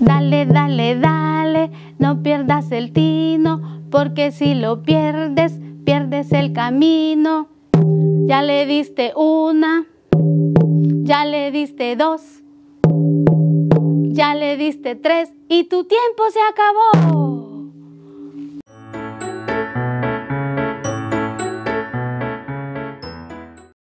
Dale, dale, dale, no pierdas el tino, porque si lo pierdes, pierdes el camino. Ya le diste una, ya le diste dos, ya le diste tres y tu tiempo se acabó.